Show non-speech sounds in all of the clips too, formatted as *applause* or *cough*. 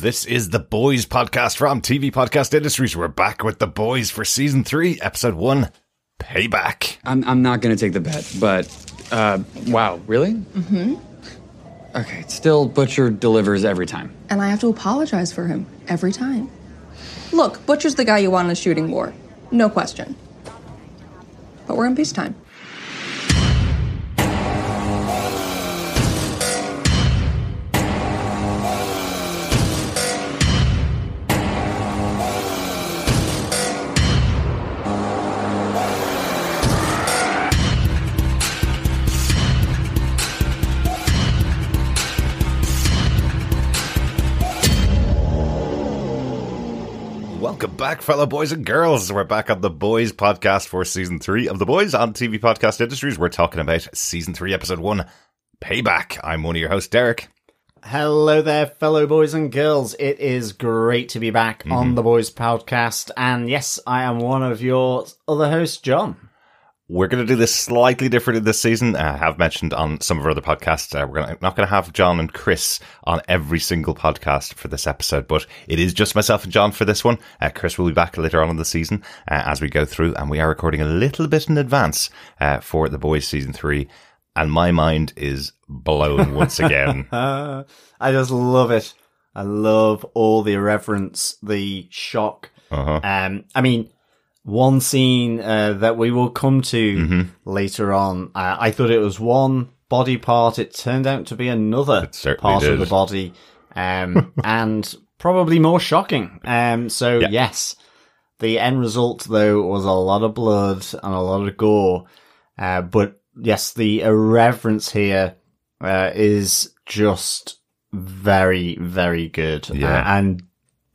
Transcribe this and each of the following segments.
This is the Boys podcast from TV Podcast Industries. We're back with the Boys for season three, episode one, Payback. I'm, I'm not going to take the bet, but uh, wow, really? Mm-hmm. Okay, still Butcher delivers every time. And I have to apologize for him every time. Look, Butcher's the guy you want in a shooting war. No question. But we're in peacetime. Fellow boys and girls. We're back on the Boys podcast for season three of the Boys on TV Podcast Industries. We're talking about season three, episode one, Payback. I'm one of your hosts, Derek. Hello there, fellow boys and girls. It is great to be back on mm-hmm. the Boys podcast. And yes, I am one of your other hosts, John. We're going to do this slightly different in this season. Uh, I have mentioned on some of our other podcasts, uh, we're gonna, not going to have John and Chris on every single podcast for this episode, but it is just myself and John for this one. Uh, Chris will be back later on in the season uh, as we go through, and we are recording a little bit in advance uh, for The Boys season three. And my mind is blown once *laughs* again. Uh, *laughs* I just love it. I love all the irreverence, the shock. Uh-huh. Um, I mean, one scene uh, that we will come to Mm-hmm. later on, uh, I thought it was one body part. It turned out to be another part of the body, um, *laughs* and probably more shocking. Um, so Yeah. yes, the end result though was a lot of blood and a lot of gore. Uh, but yes, the irreverence here uh, is just very, very good. Yeah. Uh, and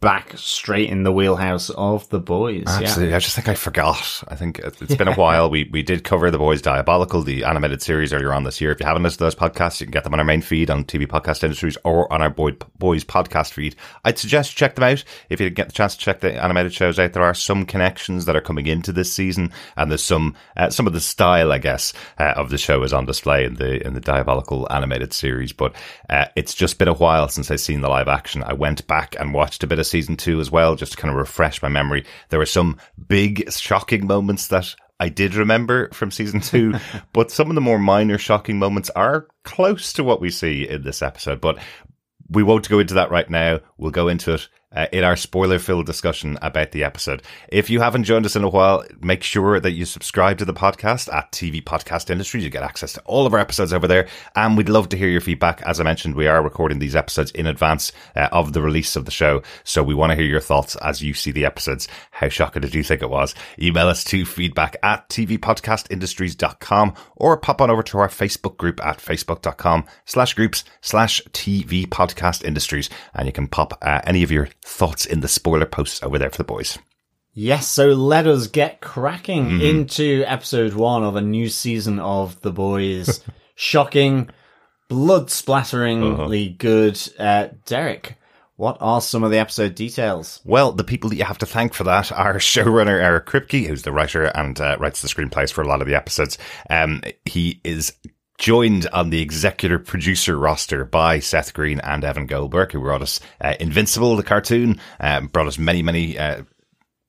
back straight in the wheelhouse of the boys. Yeah. Absolutely. I just think I forgot. I think it- it's *laughs* been a while. We we did cover The Boys Diabolical, the animated series earlier on this year. If you haven't listened to those podcasts, you can get them on our main feed on TV Podcast Industries or on our Boy, Boys podcast feed. I'd suggest you check them out. If you get the chance to check the animated shows out, there are some connections that are coming into this season and there's some, uh, some of the style, I guess, uh, of the show is on display in the, in the Diabolical animated series. But, uh, it's just been a while since I've seen the live action. I went back and watched a bit of season two as well, just to kind of refresh my memory. There were some big, shocking moments that I did remember from season *laughs* two, but some of the more minor, shocking moments are close to what we see in this episode. But we won't go into that right now. We'll go into it uh, in our spoiler filled discussion about the episode. If you haven't joined us in a while, make sure that you subscribe to the podcast at TV Podcast Industries. You get access to all of our episodes over there. And we'd love to hear your feedback. As I mentioned, we are recording these episodes in advance uh, of the release of the show. So we want to hear your thoughts as you see the episodes. How shocking did you think it was? Email us to feedback at tvpodcastindustries.com or pop on over to our Facebook group at facebook.com slash groups slash TV podcast industries. And you can pop uh, any of your thoughts in the spoiler posts over there for the boys. Yes, so let us get cracking Mm-hmm. into episode one of a new season of The Boys. *laughs* Shocking, blood splatteringly Uh-huh. good. Uh, Derek, what are some of the episode details? Well, the people that you have to thank for that are showrunner Eric Kripke, who's the writer and uh, writes the screenplays for a lot of the episodes. Um, he is joined on the executive producer roster by Seth Green and Evan Goldberg, who brought us uh, Invincible, the cartoon, um, brought us many, many uh,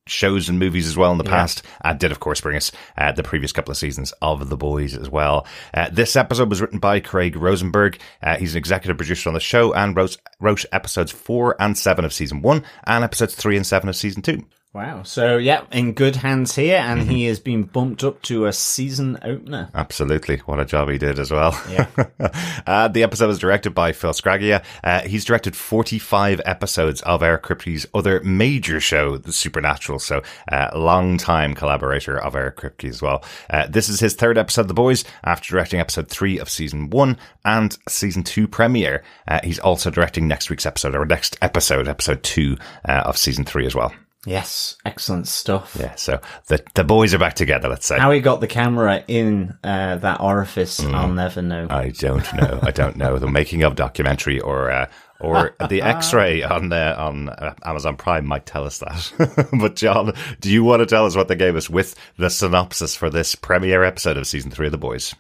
shows and movies as well in the past, and did of course bring us uh, the previous couple of seasons of The Boys as well. Uh, this episode was written by Craig Rosenberg. Uh, he's an executive producer on the show and wrote, wrote episodes four and seven of season one and episodes three and seven of season two. Wow. So, yeah, in good hands here, and Mm-hmm. he has been bumped up to a season opener. Absolutely. What a job he did as well. Yeah. *laughs* uh, the episode was directed by Phil Sgriccia. Uh, he's directed 45 episodes of Eric Kripke's other major show, The Supernatural. So, uh, long time collaborator of Eric Kripke as well. Uh, this is his third episode of The Boys after directing episode three of season one and season two premiere. Uh, he's also directing next week's episode or next episode, episode two uh, of season three as well. Yes, excellent stuff. Yeah. So the, the boys are back together, let's say. How he got the camera in uh, that orifice, Mm. I'll never know. I don't know. I don't know. The making of documentary or uh, or *laughs* the X-ray on uh, on uh, Amazon Prime might tell us that. *laughs* but John, do you want to tell us what they gave us with the synopsis for this premiere episode of season three of The Boys?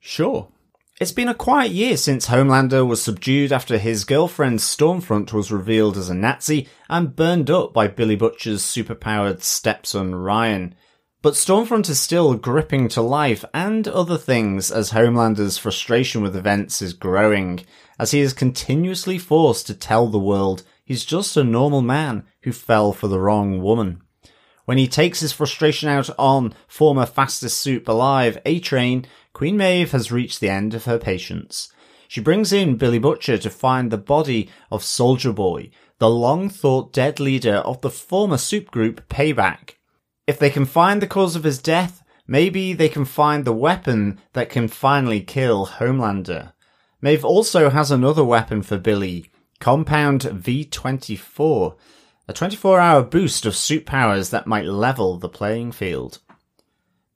Sure. It's been a quiet year since Homelander was subdued after his girlfriend Stormfront was revealed as a Nazi and burned up by Billy Butcher's superpowered stepson Ryan. But Stormfront is still gripping to life and other things as Homelander's frustration with events is growing, as he is continuously forced to tell the world he's just a normal man who fell for the wrong woman. When he takes his frustration out on former fastest supe alive, A-Train, Queen Maeve has reached the end of her patience. She brings in Billy Butcher to find the body of Soldier Boy, the long thought dead leader of the former supe group Payback. If they can find the cause of his death, maybe they can find the weapon that can finally kill Homelander. Maeve also has another weapon for Billy, Compound V24, a 24 hour boost of supe powers that might level the playing field.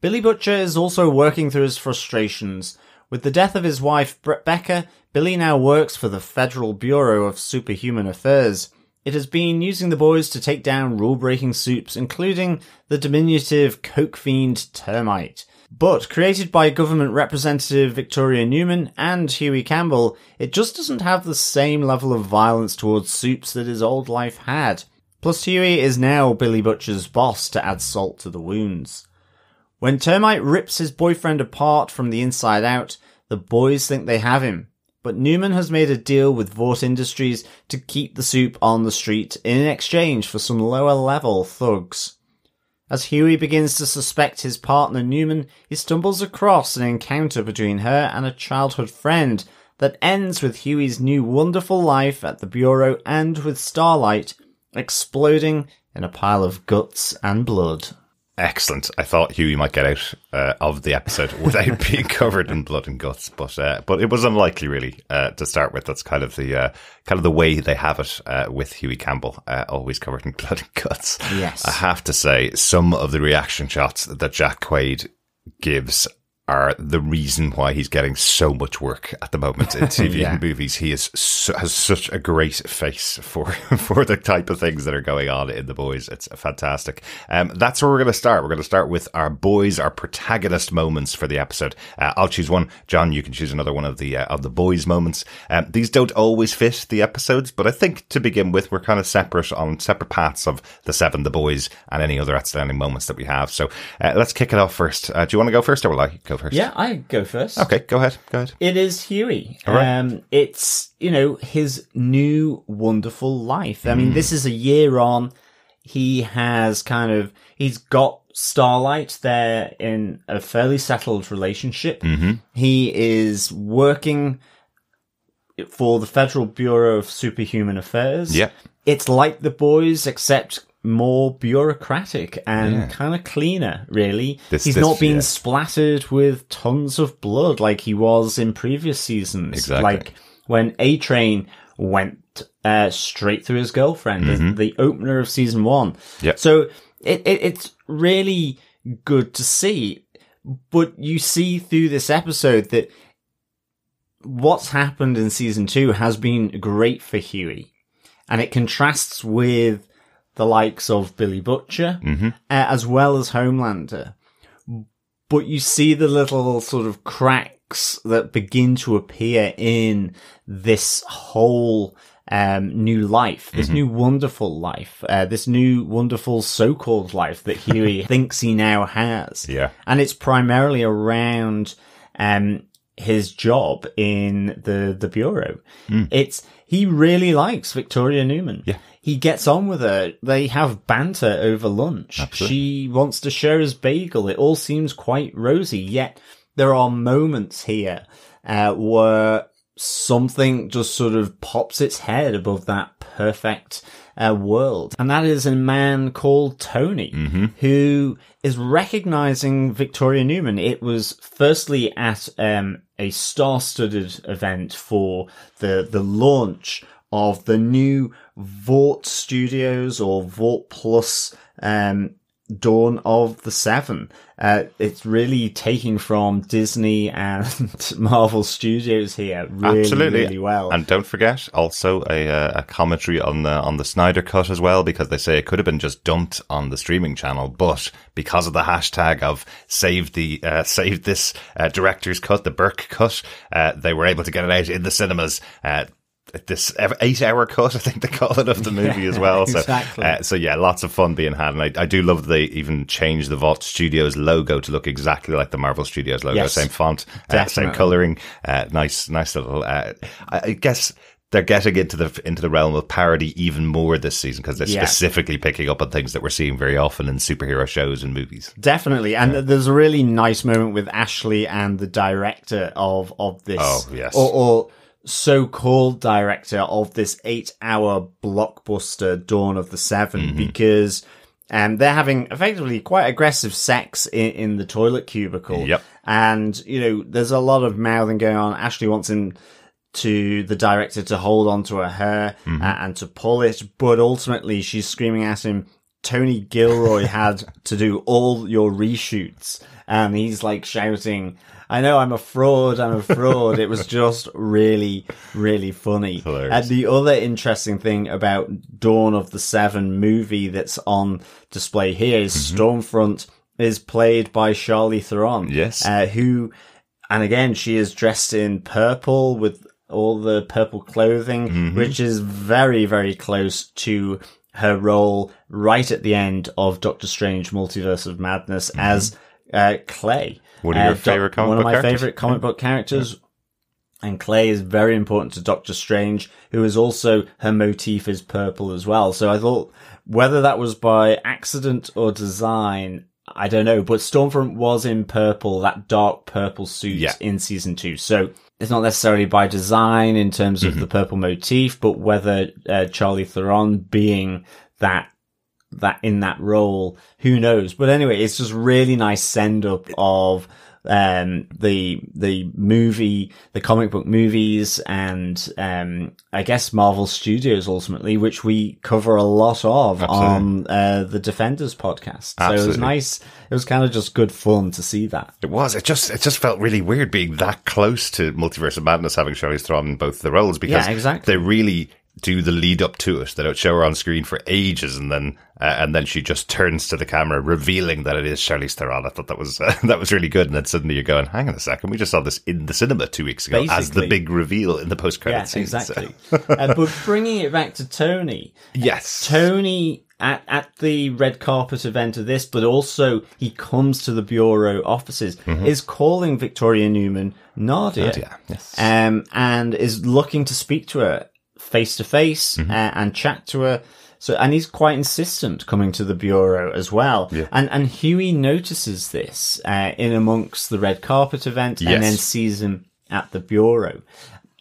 Billy Butcher is also working through his frustrations. With the death of his wife, Brett Becca, Billy now works for the Federal Bureau of Superhuman Affairs. It has been using the boys to take down rule breaking supes, including the diminutive coke fiend Termite. But created by government representative Victoria Newman and Hughie Campbell, it just doesn't have the same level of violence towards supes that his old life had. Plus, Hughie is now Billy Butcher's boss to add salt to the wounds. When Termite rips his boyfriend apart from the inside out, the boys think they have him. But Newman has made a deal with Vought Industries to keep the supe on the street in exchange for some lower level thugs. As Hughie begins to suspect his partner Newman, he stumbles across an encounter between her and a childhood friend that ends with Hughie's new wonderful life at the Bureau and with Starlight exploding in a pile of guts and blood. Excellent. I thought Hughie might get out uh, of the episode *laughs* without being covered in blood and guts, but uh, but it was unlikely, really, uh, to start with. That's kind of the uh, kind of the way they have it uh, with Hughie Campbell, uh, always covered in *laughs* blood and guts. Yes, I have to say, some of the reaction shots that Jack Quaid gives are the reason why he's getting so much work at the moment in *laughs* TV yeah. and movies. He is so, has such a great face for *laughs* for the type of things that are going on in the boys. It's fantastic. Um, that's where we're going to start. We're going to start with our boys, our protagonist moments for the episode. Uh, I'll choose one. John, you can choose another one of the uh, of the boys moments. Um, these don't always fit the episodes, but I think to begin with, we're kind of separate on separate paths of the seven, the boys, and any other outstanding moments that we have. So uh, let's kick it off first. Uh, do you want to go first, or will I? Go go first? Yeah, I go first. Okay, go ahead. Go ahead. It is Hughie. All right. Um, it's you know his new wonderful life. I mean, this is a year on. He has kind of he's got Starlight there in a fairly settled relationship. Mm-hmm. He is working for the Federal Bureau of Superhuman Affairs. Yeah. It's like the boys, except more bureaucratic and Yeah. kind of cleaner, really. This- He's this- not being yeah. splattered with tons of blood like he was in previous seasons. Exactly. Like when A Train went uh, straight through his girlfriend, the- the, opener of season one. Mm-hmm. So it, it it's really good to see, but you see through this episode that what's happened in season two has been great for Hughie, and it contrasts with the likes of Billy Butcher Mm-hmm. uh, as well as Homelander. But you see the little sort of cracks that begin to appear in this whole um, new life, this Mm-hmm. new wonderful life, uh, this new wonderful so-called life that Hughie *laughs* thinks he now has. Yeah. And it's primarily around um, his job in the the bureau. It's he really likes Victoria Newman. Yeah. He gets on with her. They have banter over lunch. Absolutely. She wants to share his bagel. It all seems quite rosy. Yet there are moments here uh, where something just sort of pops its head above that perfect uh, world. And that is a man called Tony, who is recognizing Victoria Newman. It was firstly at um, a star-studded event for the, the launch of the new Vought Studios or Vought Plus um, Dawn of the Seven. Uh, it's really taking from Disney and *laughs* Marvel Studios here really, Absolutely, really well. And don't forget, also a, uh, a commentary on the on the Snyder cut as well, because they say it could have been just dumped on the streaming channel, but because of the hashtag of save the uh, save this uh, director's cut, the Bourke cut, uh, they were able to get it out in the cinemas. This eight hour cut, I think they call it, of the *laughs* movie as well. So, exactly. uh, so yeah, lots of fun being had. And I, I do love that they even changed the Vought Studios logo to look exactly like the Marvel Studios logo. Yes. Same font, uh, same coloring. Uh, nice, nice little, uh, I, I guess they're getting into the, into the realm of parody even more this season because they're Yeah. specifically picking up on things that we're seeing very often in superhero shows and movies. Definitely, and there's a really nice moment with Ashley and the director of of this, Oh, yes. or, or so-called director of this eight-hour blockbuster Dawn of the 7 Mm-hmm. because um, they're having effectively quite aggressive sex in, in the toilet cubicle. Yep. and you know there's a lot of mouthing going on. Ashley wants him to the director to hold on to her hair Mm-hmm. uh, and to pull it, but ultimately she's screaming at him. Tony Gilroy had to do all your reshoots, and he's like shouting, "I know I'm a fraud, I'm a fraud." it was *laughs* just really, really funny. And the other interesting thing about Dawn of the Seven movie that's on display here is Mm-hmm. Stormfront is played by Charlize Theron. Yes. uh, who and again, she is dressed in purple with all the purple clothing, Mm-hmm. which is very, very close to her role right at the end of Doctor Strange Multiverse of Madness as uh, Clea. Mm-hmm. One of Uh, your Doc- favourite comic One of my characters? favorite comic book characters. And Clea is very important to Doctor Strange, who is also her motif is purple as well. So I thought whether that was by accident or design, I don't know. But Stormfront was in purple, that dark purple suit Yeah. in season two. So it's not necessarily by design in terms of the purple motif, but whether uh, Charlize Theron being that that in that role, who knows? But anyway, it's just really nice send up of um the the movie the comic book movies and um i guess marvel studios ultimately which we cover a lot of on uh the defenders podcast so it was nice it was kind of just good fun to see that It was. It just it just felt really weird being that close to Multiverse of Madness, having Charlize Theron in both the roles because Yeah, exactly. they really do the lead up to it. They don't show her on screen for ages, and then uh, and then she just turns to the camera, revealing that it is Charlize Theron. I thought that was uh, *laughs* that was really good. And then suddenly you're going, hang on a second, we just saw this in the cinema two weeks ago as the big reveal in the post credit yeah scene. So- exactly uh, but bringing it back to tony *laughs* yes, Tony at, at the red carpet event of this, but also he comes to the bureau offices, is calling Victoria Newman Nadia, Nadia, yes. um, and is looking to speak to her face to face and chat to her. So, and he's quite insistent coming to the bureau as well. Yeah. And and Hughie notices this uh, in amongst the red carpet event, Yes. and then sees him at the bureau.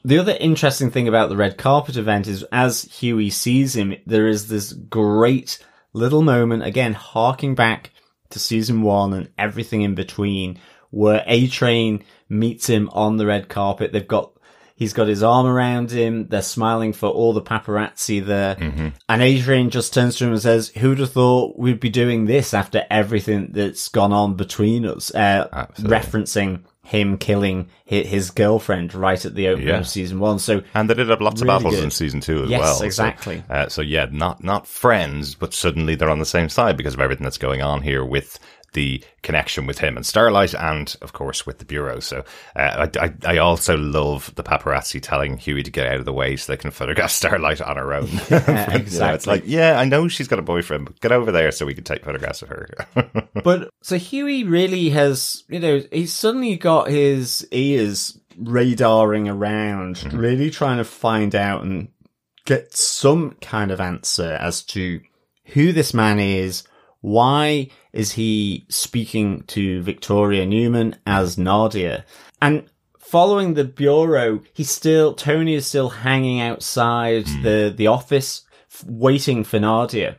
The other interesting thing about the red carpet event is as Hughie sees him, there is this great little moment, again, harking back to season one and everything in between, where A Train meets him on the red carpet. They've got, he's got his arm around him. They're smiling for all the paparazzi there. And A-Train just turns to him and says, who'd have thought we'd be doing this after everything that's gone on between us? Uh, referencing him killing his girlfriend right at the opening Yeah. of season one. So And they did have lots Really of battles good. in season two as Yes, well. So, exactly. uh, so yeah, not not friends, but suddenly they're on the same side because of everything that's going on here with the connection with him and Starlight, and of course with the Bureau. So uh, I, I I also love the paparazzi telling Hughie to get out of the way so they can photograph *laughs* Starlight on her own. *laughs* Yeah, exactly. it's like, yeah, I know she's got a boyfriend, but get over there so we can take photographs of her. *laughs* But so Hughie really has, you know, he's suddenly got his ears radaring around, Mm-hmm. really trying to find out and get some kind of answer as to who this man is. Why is he speaking to Victoria Newman as Nadia? And following the bureau, he's still, Tony is still hanging outside the, the office, f- waiting for Nadia.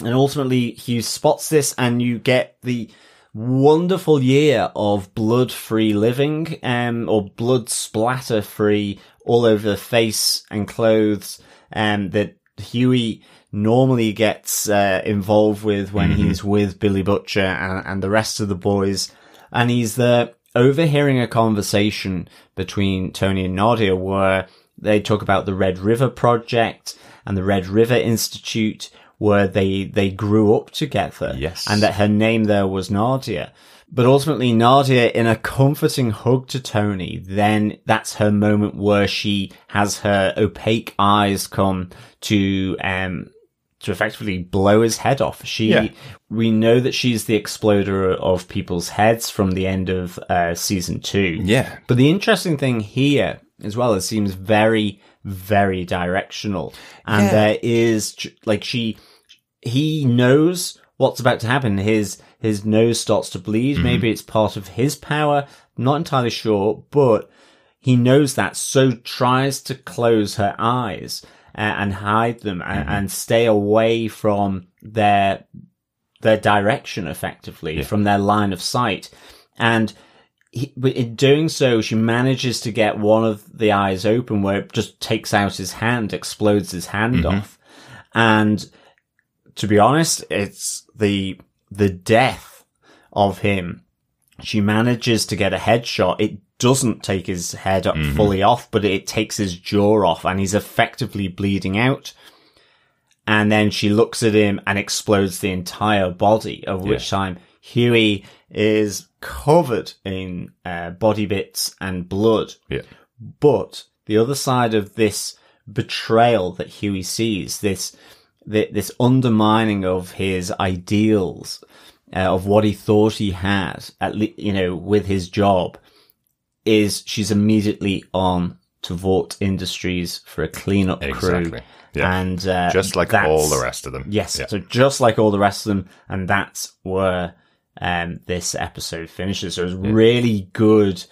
And ultimately, Hugh spots this, and you get the wonderful year of blood-free living, um, or blood splatter-free all over the face and clothes, um, that Hughie normally gets uh, involved with when he's with Billy Butcher and, and the rest of the boys. And he's there overhearing a conversation between Tony and Nadia where they talk about the Red River Project and the Red River Institute where they, they grew up together. Yes. And that her name there was Nadia. But ultimately, Nadia, in a comforting hug to Tony, then that's her moment where she has her opaque eyes come to, um, to effectively blow his head off. She, Yeah. we know that she's the exploder of people's heads from the end of, uh, season two. Yeah. But the interesting thing here as well, it seems very, very directional. And Yeah. there is, like, she, he knows what's about to happen. His, his nose starts to bleed. Maybe it's part of his power. Not entirely sure, but he knows that. So tries to close her eyes and hide them and, mm-hmm. and stay away from their, their direction effectively from their line of sight. And he, in doing so, she manages to get one of the eyes open where it just takes out his hand, explodes his hand mm-hmm. off. And to be honest, it's the, the death of him. She manages to get a headshot. It doesn't take his head up fully off, but it takes his jaw off and he's effectively bleeding out. And then she looks at him and explodes the entire body, of which time Hughie is covered in uh, body bits and blood. Yeah. But the other side of this betrayal that Hughie sees, this this undermining of his ideals, uh, of what he thought he had, at le- you know, with his job, is she's immediately on to Vought Industries for a cleanup crew, Exactly. Yeah. and uh, Just like all the rest of them. Yes, Yeah. so just like all the rest of them, and that's where um, this episode finishes. So it's was really good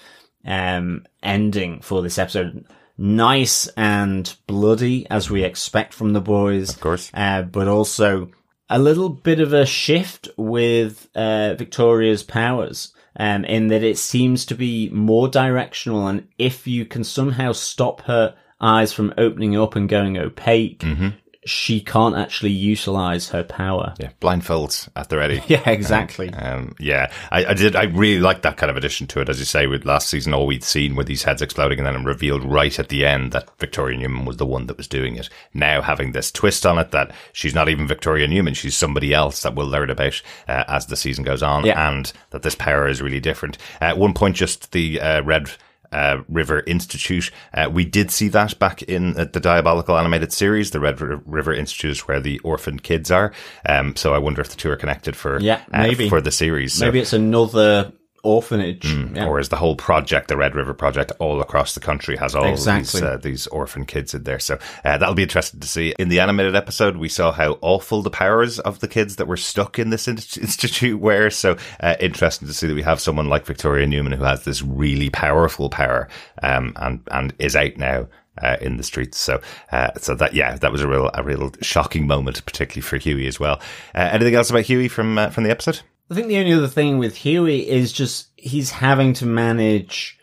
um, ending for this episode. Nice and bloody, as we expect from the boys, Of course. uh, but also a little bit of a shift with uh, Victoria's powers. Um, in that it seems to be more directional, and if you can somehow stop her eyes from opening up and going opaque, Mm-hmm. She can't actually utilize her power. Yeah. Blindfolds at the ready. *laughs* Yeah, exactly. Um, yeah, I, I did. I really liked that kind of addition to it, as you say. With last season, all we'd seen were these heads exploding, and then it revealed right at the end that Victoria Newman was the one that was doing it. Now having this twist on it that she's not even Victoria Newman, she's somebody else that we'll learn about uh, as the season goes on, Yeah. and that this power is really different. At one point, just the uh, red. Uh, River Institute. Uh, we did see that back in uh, the Diabolical animated series, the Red R- River Institute, is where the orphan kids are. Um, so I wonder if the two are connected for Yeah, uh, maybe. for the series. So- Maybe it's another orphanage. Yeah. or is the whole project, the Red River Project, all across the country has all Exactly. these, uh, these orphan kids in there. So uh, that'll be interesting to see. In the animated episode, we saw how awful the powers of the kids that were stuck in this *laughs* in- institute were. So uh, interesting to see that we have someone like Victoria Newman who has this really powerful power um, and and is out now. Uh, in the streets, so uh, so that yeah, that was a real a real shocking moment, particularly for Hughie as well. Uh, anything else about Hughie from uh, from the episode? I think the only other thing with Hughie is just he's having to manage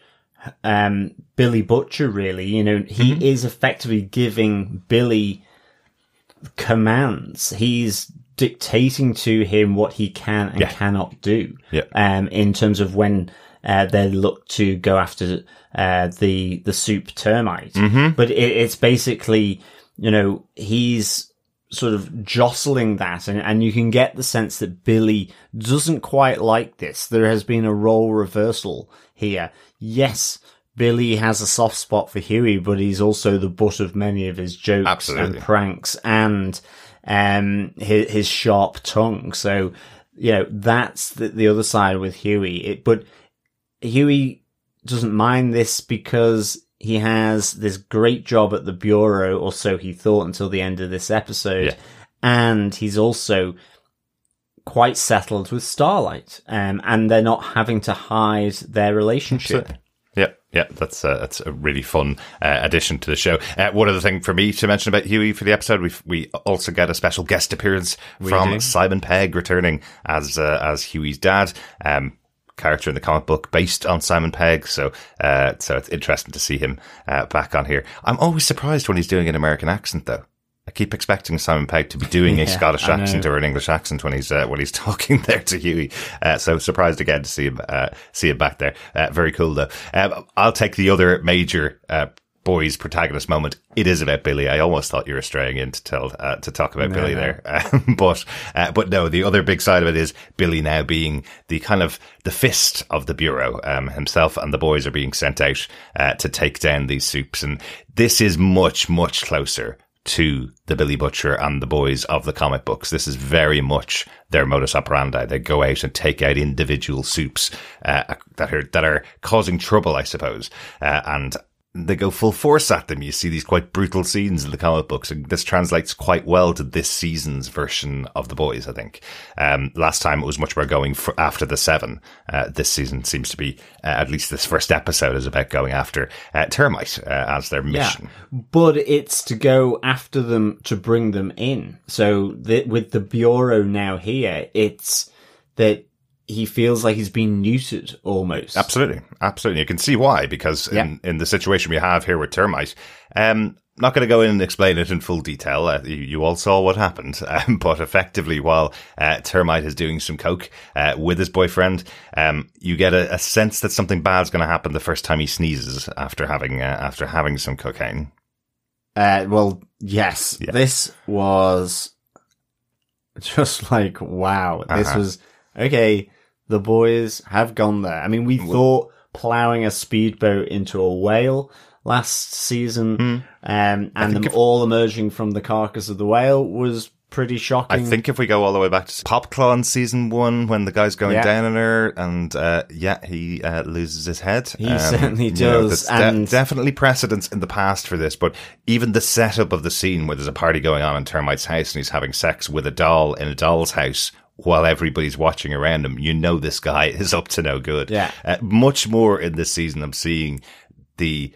um, Billy Butcher. Really, you know, he is effectively giving Billy commands. He's dictating to him what he can and Yeah. cannot do. Yeah. Um, in terms of when uh, they look to go after uh, the the supe termite, but it, it's basically you know he's sort of jostling that and, and you can get the sense that Billy doesn't quite like this. There has been a role reversal here. Yes, Billy has a soft spot for Hughie, but he's also the butt of many of his jokes Absolutely. and pranks and um his, his sharp tongue. So, you know, that's the, the other side with Hughie. It, but Hughie doesn't mind this because he has this great job at the bureau, or so he thought until the end of this episode. Yeah. And he's also quite settled with Starlight, um, and they're not having to hide their relationship. Yeah, yeah, that's uh, that's a really fun uh, addition to the show. Uh, one other thing for me to mention about Hughie for the episode, we we also get a special guest appearance from do. Simon Pegg returning as uh, as Hughie's dad. Um, character in the comic book based on Simon Pegg, so uh, so it's interesting to see him uh, back on here. I'm always surprised when he's doing an American accent though. I keep expecting Simon Pegg to be doing a *laughs* Scottish accent or an English accent when he's uh, when he's *laughs* talking there to Hughie. Uh, so surprised again to see him uh, see him back there. Uh, very cool though. Um, I'll take the other major. Boys protagonist moment. It is about Billy. I almost thought you were straying in to tell uh, to talk about Billy no. there, *laughs* um, but uh, but no. The other big side of it is Billy now being the kind of the fist of the bureau. Um, himself and the boys are being sent out uh, to take down these supes, and this is much much closer to the Billy Butcher and the boys of the comic books. This is very much their modus operandi. They go out and take out individual supes uh, that are that are causing trouble, I suppose, uh, and they go full force at them. You see these quite brutal scenes in the comic books, and this translates quite well to this season's version of the boys. I think um, last time it was much more going for after the seven. Uh, this season seems to be uh, at least this first episode is about going after uh, termite uh, as their mission. Yeah, but it's to go after them to bring them in. So the, with the bureau now here, it's that he feels like he's been neutered almost. Absolutely, absolutely. You can see why because in, Yeah. in the situation we have here with termite, um, not going to go in and explain it in full detail. Uh, you, you all saw what happened, *laughs* um, but effectively, while uh, termite is doing some coke uh, with his boyfriend, um, you get a, a sense that something bad's going to happen the first time he sneezes after having uh, after having some cocaine. Uh, well, yes, Yeah. this was just like wow. This Uh-huh. was okay. The boys have gone there. I mean, we thought plowing a speedboat into a whale last season, Hmm. um, and them all emerging from the carcass of the whale was pretty shocking. I think if we go all the way back to Popclaw in season one, when the guy's going Yeah. down on her, and uh, yeah, he uh, loses his head. Um, He certainly you know, does, there's de- and- definitely precedents in the past for this. But even the setup of the scene where there's a party going on in Termite's house, and he's having sex with a doll in a doll's house. While everybody's watching around him, you know this guy *laughs* is up to no good. Yeah. Uh, much more in this season, I'm seeing the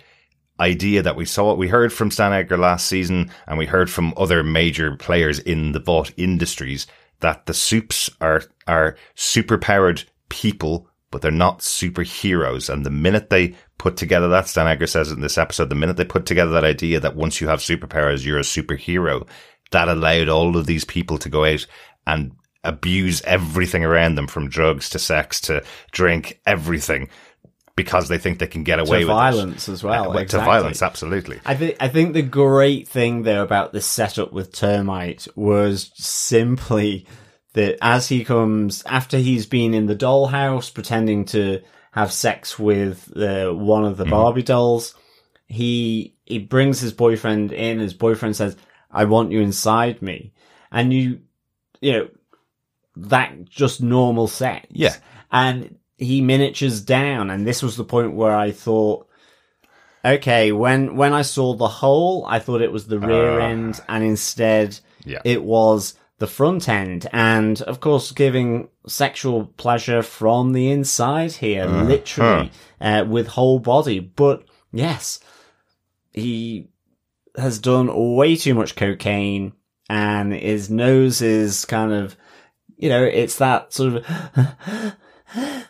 idea that we saw, we heard from Stan Edgar last season, and we heard from other major players in the Vought Industries that the supes are are superpowered people, but they're not superheroes. And the minute they put together that, Stan Edgar says it in this episode, the minute they put together that idea that once you have superpowers, you're a superhero, that allowed all of these people to go out and abuse everything around them from drugs to sex to drink, everything. Because they think they can get away to with it. violence as well. Uh, To violence, absolutely. I think I think the great thing though about the setup with termite was simply that as he comes after he's been in the dollhouse pretending to have sex with uh, one of the Barbie dolls, he he brings his boyfriend in. His boyfriend says, "I want you inside me," and you you know that just normal sex. Yeah. and he miniatures down, and this was the point where I thought. Okay, when when I saw the hole, I thought it was the rear Ah. end, and instead Yeah. it was the front end, and of course, giving sexual pleasure from the inside here, Uh-huh. literally uh, with whole body. But yes, he has done way too much cocaine, and his nose is kind of, you know, it's that sort of. *gasps*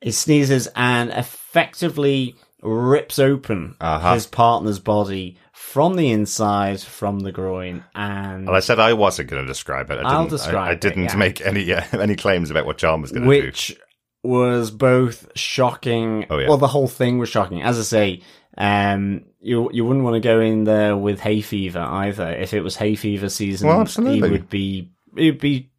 he sneezes and effectively rips open Uh-huh. his partner's body from the inside, from the groin, and Well, I said I wasn't going to describe it. I I'll describe I, I didn't yeah. make any *laughs* uh, any claims about what John was going to do. which was both shocking. Oh, yeah. Well, the whole thing was shocking. As I say, um, you you wouldn't want to go in there with hay fever either. If it was hay fever season, Well, absolutely. he would be he'd be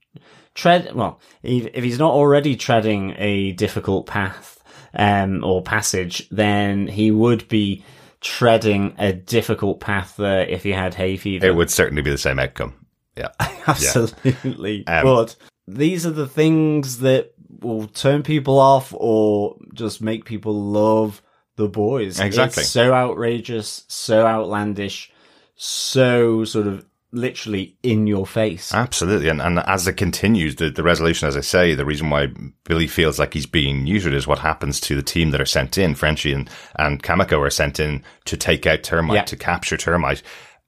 tread. Well, if he's not already treading a difficult path um, or passage, then he would be treading a difficult path there if he had hay fever. It would certainly be the same outcome. Yeah. *laughs* Absolutely. *laughs* Um, but these are the things that will turn people off or just make people love the boys. Exactly. It's so outrageous, so outlandish, so sort of literally in your face. Absolutely. And, and as it continues, the, the resolution, as I say, the reason why Billy feels like he's being neutered is what happens to the team that are sent in. Frenchie and, and Kimiko are sent in to take out Termite, Yeah. to capture Termite.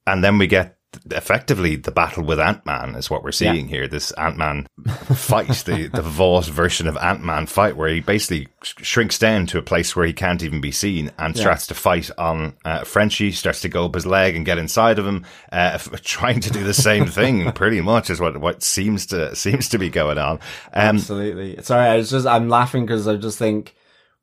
And then we get effectively the battle with Ant-Man is what we're seeing Yeah. here. This Ant-Man fight, the, the Vought version of Ant-Man fight where he basically sh- shrinks down to a place where he can't even be seen and starts to fight on uh, Frenchie, starts to go up his leg and get inside of him, uh, *laughs* trying to do the same thing *laughs* pretty much is what, what seems to, seems to be going on. Um, Absolutely. Sorry, I was just I'm laughing because I just think,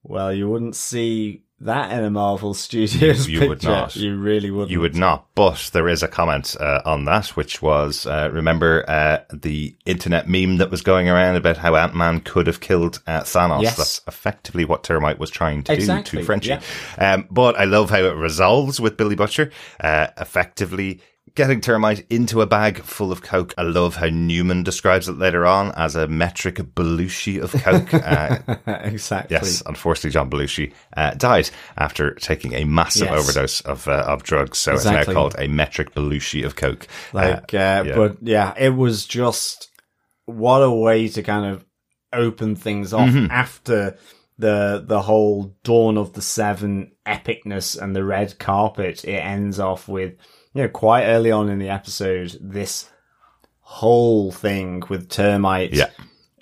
well, you wouldn't see that in a Marvel Studios You picture. would not. You really wouldn't. You would not, but there is a comment uh, on that, which was uh, remember uh, the internet meme that was going around about how Ant Man could have killed uh, Thanos. Yes. That's effectively what Termite was trying to Exactly, do to Frenchie. yeah. Um, but I love how it resolves with Billy Butcher, uh, effectively. Getting termite into a bag full of coke. I love how Newman describes it later on as a metric Belushi of coke. *laughs* Uh, exactly. Yes, unfortunately, John Belushi uh, died after taking a massive Yes. overdose of uh, of drugs. So it's now called a metric Belushi of coke. Like, uh, yeah. but yeah, it was just what a way to kind of open things off Mm-hmm. after the the whole dawn of the seven epicness and the red carpet. It ends off with you know quite early on in the episode this whole thing with termite Yeah.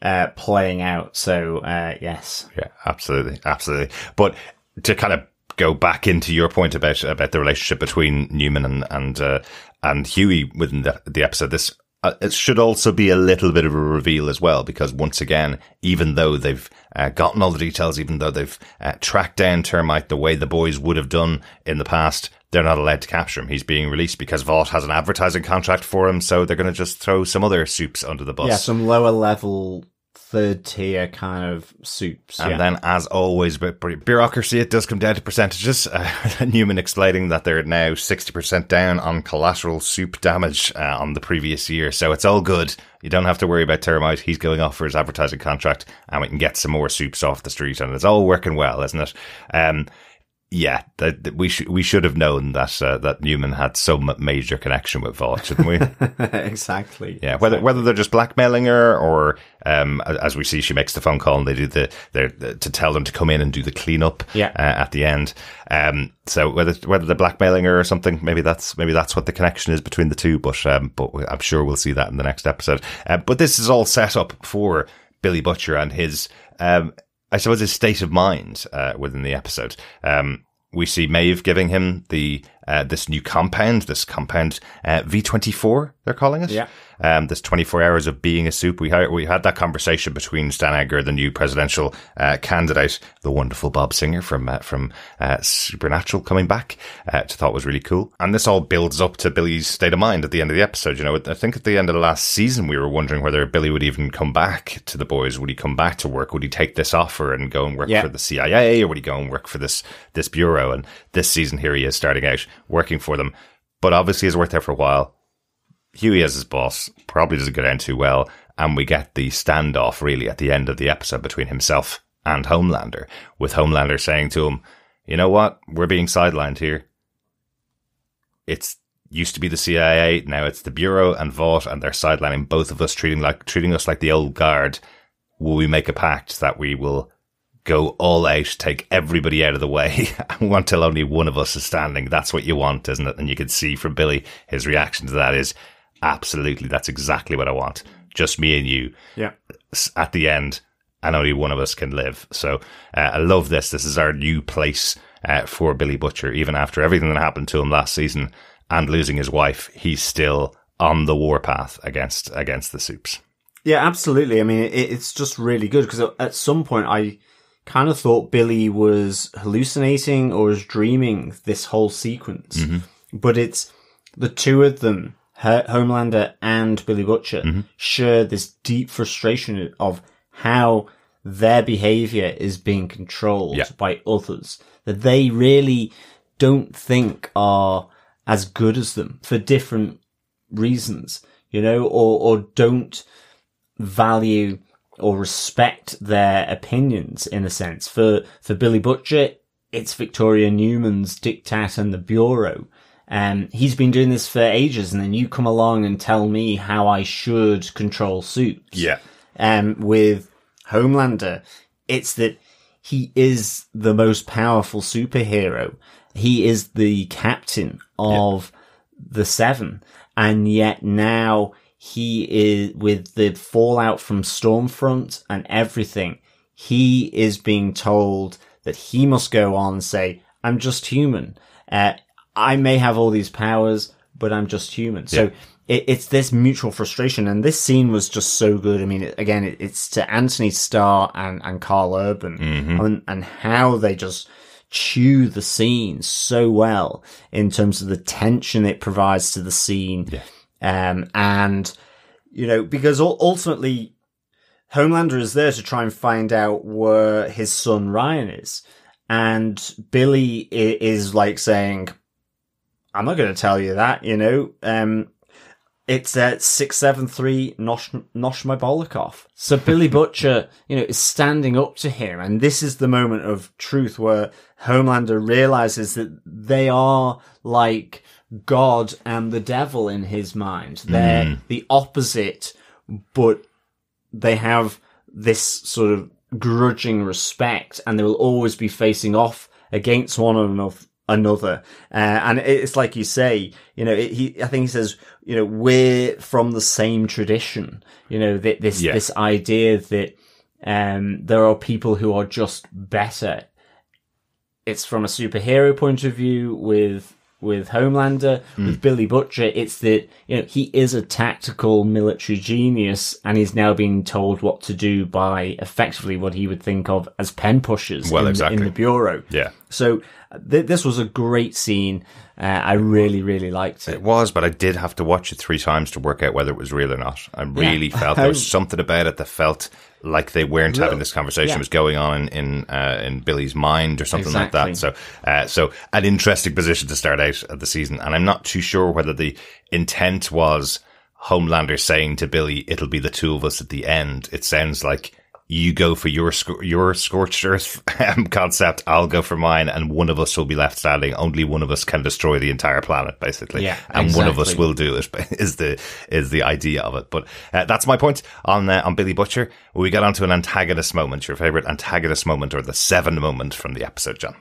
uh, playing out. So uh, yes, Yeah, absolutely, absolutely. But to kind of go back into your point about about the relationship between Newman and and uh, and Hughie within the, the episode, this uh, it should also be a little bit of a reveal as well, because once again, even though they've uh, gotten all the details, even though they've uh, tracked down Termite the way the boys would have done in the past. They're not allowed to capture him. He's being released because Vought has an advertising contract for him, so they're going to just throw some other supes under the bus. yeah, some lower level third tier kind of supes. And yeah. then, as always, with bureaucracy, it does come down to percentages. *laughs* Uh, Newman explaining that they're now 60% down on collateral supe damage uh, on the previous year. So it's all good. You don't have to worry about Termite. He's going off for his advertising contract and we can get some more supes off the street and it's all working well, isn't it? Um, yeah, that, that we should we should have known that uh, that Newman had some major connection with Vought, shouldn't we? *laughs* exactly. Yeah, whether whether they're just blackmailing her or, um, as we see, she makes the phone call and they do the they're to tell them to come in and do the cleanup. Yeah. Uh, at the end. Um, so whether whether they're blackmailing her or something, maybe that's maybe that's what the connection is between the two. But um, but I'm sure we'll see that in the next episode. Uh, but this is all set up for Billy Butcher and his um, I suppose his state of mind uh, within the episode. Um, we see Maeve giving him the uh, this new compound, this compound uh, V24, they're calling it. Yeah. Um, this 24 hours of being a supe. We had, we had that conversation between Stan Edgar, the new presidential uh, candidate, the wonderful Bob Singer from uh, from uh, Supernatural, coming back, uh, which I thought was really cool. And this all builds up to Billy's state of mind at the end of the episode. You know, I think at the end of the last season, we were wondering whether Billy would even come back to the boys. Would he come back to work? Would he take this offer and go and work Yeah. for the CIA, or would he go and work for this this bureau? And this season, here he is starting out working for them. But obviously, he's worked there for a while. Hughie as his boss probably doesn't go down too well, and we get the standoff really at the end of the episode between himself and Homelander, with Homelander saying to him, "You know what? We're being sidelined here. It's used to be the CIA, now it's the Bureau and Vought, and they're sidelining both of us, treating like treating us like the old guard. Will we make a pact that we will?" Go all out, take everybody out of the way, *laughs* until only one of us is standing. That's what you want, isn't it? And you can see from Billy, his reaction to that is, absolutely, that's exactly what I want. Just me and you Yeah. at the end, and only one of us can live. So uh, I love this. This is our new place uh, for Billy Butcher. Even after everything that happened to him last season and losing his wife, he's still on the warpath against against the Supes. Yeah, absolutely. I mean, it, it's just really good because at some point I kind of thought Billy was hallucinating or was dreaming this whole sequence, but it's the two of them, Her- Homelander and Billy Butcher, mm-hmm. share this deep frustration of how their behavior is being controlled Yeah. by others that they really don't think are as good as them for different reasons, you know, or, or don't value or respect their opinions in a sense. For, for Billy Butcher, it's Victoria Newman's diktat and the Bureau. Um, he's been doing this for ages and then you come along and tell me how I should control supes Yeah. um, with Homelander, it's that he is the most powerful superhero. He is the captain of the Seven. And yet now he is with the fallout from Stormfront and everything. He is being told that he must go on and say, I'm just human. Uh, I may have all these powers, but I'm just human. So Yeah. it, it's this mutual frustration. And this scene was just so good. I mean, it, again, it, it's to Anthony Starr and, and Karl Urban and, and how they just chew the scene so well in terms of the tension it provides to the scene. Um, and, you know, because ultimately Homelander is there to try and find out where his son Ryan is. And Billy is like saying, I'm not going to tell you that, you know. Um, it's at 673 Nosh, Nosh my bollock. So Billy *laughs* Butcher, you know, is standing up to him. And this is the moment of truth where Homelander realizes that they are like God and the devil in his mind. They're the opposite, but they have this sort of grudging respect and they will always be facing off against one another another. Uh, and it's like you say you know it, he i think he says you know we're from the same tradition. You know th- this Yeah. this idea that um there are people who are just better. It's from a superhero point of view with with Homelander, with Billy Butcher, it's that, you know, he is a tactical military genius and he's now being told what to do by effectively what he would think of as pen pushers Well, in, exactly. in the bureau. Yeah. So th- this was a great scene. Uh, I really, really liked it. It was, but I did have to watch it three times to work out whether it was real or not. I really felt there was *laughs* something about it that felt like they weren't having this conversation. Yeah. Was going on in in, uh, in Billy's mind or something like that. So, uh, so an interesting position to start out of the season, and I'm not too sure whether the intent was Homelander saying to Billy, "It'll be the two of us at the end." It sounds like. You go for your your scorched earth *laughs* um, concept. I'll go for mine, and one of us will be left standing. Only one of us can destroy the entire planet, basically. Yeah, and one of us will do it. *laughs* Is the is the idea of it? But uh, that's my point on uh, on Billy Butcher. We get onto an antagonist moment. Your favorite antagonist moment, or the seven moment from the episode, John?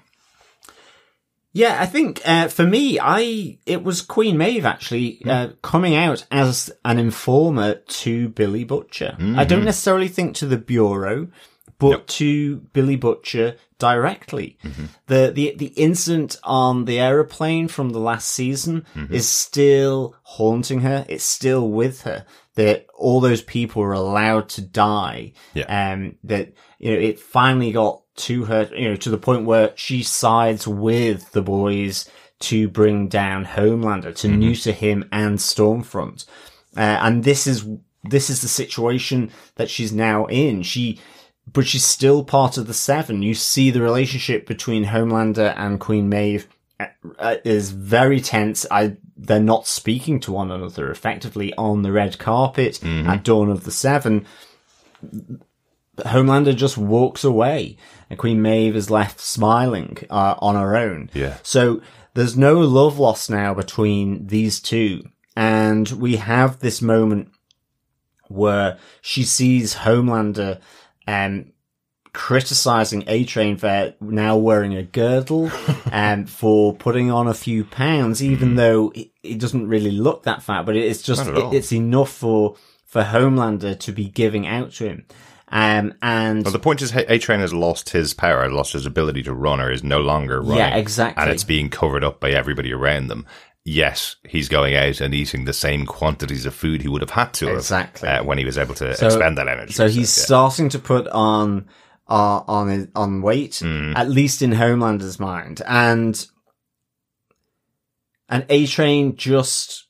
Yeah, I think uh, for me, I it was Queen Maeve actually uh, coming out as an informer to Billy Butcher. I don't necessarily think to the bureau, but to Billy Butcher directly. The the the incident on the aeroplane from the last season is still haunting her. It's still with her. That all those people were allowed to die. Yeah. Um, that you know, it finally got to her, you know, to the point where she sides with the boys to bring down Homelander, to neuter him and Stormfront. Uh, and this is, this is the situation that she's now in. She, but she's still part of the Seven. You see the relationship between Homelander and Queen Maeve uh, uh, is very tense. I, they're not speaking to one another effectively on the red carpet at Dawn of the Seven. Homelander just walks away, and Queen Maeve is left smiling uh, on her own. Yeah. So there's no love lost now between these two, and we have this moment where she sees Homelander um, criticizing A Train for now wearing a girdle and *laughs* for putting on a few pounds, even though it, it doesn't really look that fat, but it's just Not at all. it- it's enough for for Homelander to be giving out to him. Um, and Well, the point is, A Train has lost his power, lost his ability to run, or is no longer running. Yeah, exactly. And it's being covered up by everybody around them. Yes, he's going out and eating the same quantities of food he would have had to have Exactly. uh, when he was able to expend that energy. So he's yeah. starting to put on uh, on his, on weight, Mm. at least in Homelander's mind, and and A Train just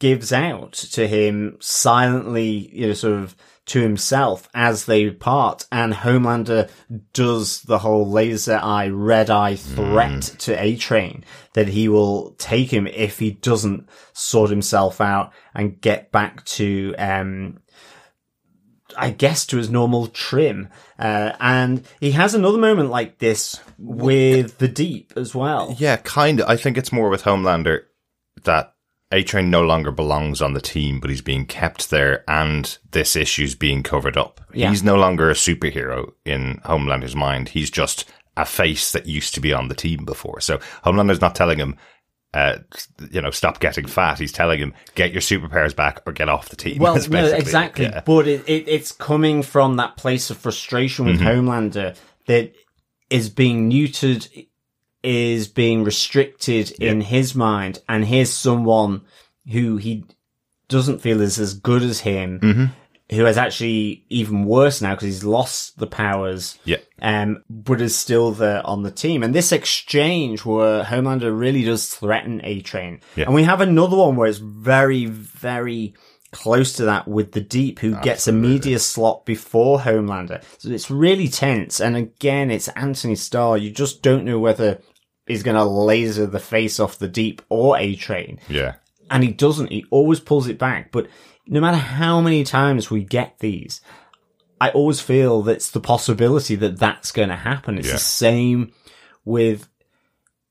gives out to him silently, you know, sort of to himself as they part, and Homelander does the whole laser eye, red eye threat to A Train that he will take him if he doesn't sort himself out and get back to um I guess to his normal trim. Uh, and he has another moment like this with the deep as well. Yeah, kind of. I think it's more with Homelander that A Train no longer belongs on the team, but he's being kept there and this issue's being covered up. Yeah. He's no longer a superhero in Homelander's mind. He's just a face that used to be on the team before. So Homelander's not telling him, uh, you know, stop getting fat. He's telling him, get your superpowers back or get off the team. *laughs* Well, no, exactly. yeah. But it, it, it's coming from that place of frustration with Mm-hmm. Homelander that is being neutered, is being restricted in his mind, and here's someone who he doesn't feel is as good as him, Mm-hmm. who is actually even worse now because he's lost the powers Yeah. um, but is still there on the team. And this exchange where Homelander really does threaten A Train. Yeah. And we have another one where it's very, very close to that with the Deep, who gets a media slot before Homelander. So it's really tense. And again, it's Anthony Starr. You just don't know whether he's going to laser the face off the Deep or A Train Yeah. and he doesn't. He always pulls it back. But no matter how many times we get these, I always feel that's the possibility that that's going to happen. It's Yeah. the same with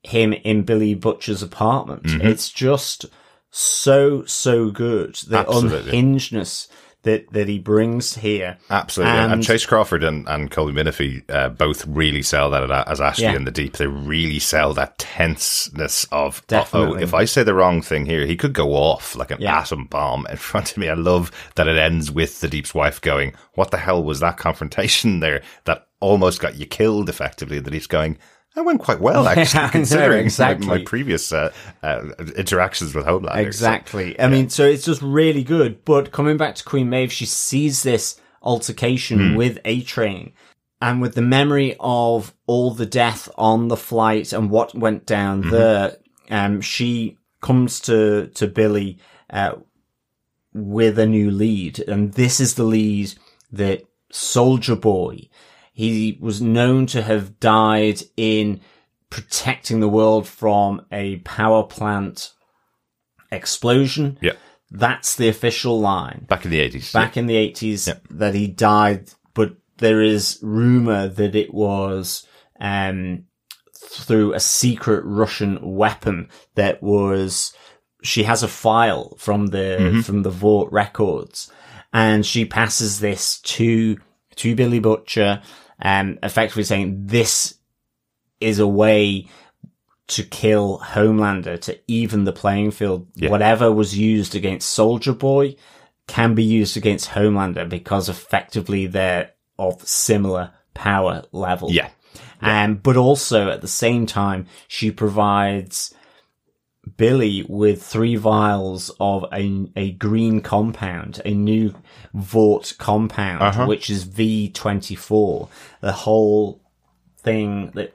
him in Billy Butcher's apartment. Mm-hmm. It's just so so good. The Absolutely. unhingedness that that he brings here. Absolutely. And, And- Chace Crawford and, and Colby Minifie uh, both really sell that as Ashley Yeah. in the deep. They really sell that tenseness of, oh, if I say the wrong thing here, he could go off like an Yeah. atom bomb in front of me. I love that it ends with the deep's wife going, what the hell was that confrontation there that almost got you killed effectively? That he's going, that went quite well, actually, *laughs* know, considering my- exactly. my, previous uh, uh, interactions with Homelander. So- Exactly. I mean, so it's just really good. But coming back to Queen Maeve, she sees this altercation with A Train. And with the memory of all the death on the flight and what went down there, um, she comes to, to Billy, uh, with a new lead. And this is the lead that Soldier Boy, he was known to have died in protecting the world from a power plant explosion. Yeah. That's the official line. Back in the 80s. Back in the 80s that he died, but there is rumor that it was, um, through a secret Russian weapon that was, she has a file from the, from the Vought records and she passes this to, to Billy Butcher, um, effectively saying this is a way to kill Homelander to even the playing field. Whatever was used against Soldier Boy can be used against Homelander because effectively they're of similar power level. Yeah. Um, but also at the same time, she provides Billy with three vials of a, a green compound, a new Vought compound, Uh-huh. which is V24. The whole thing that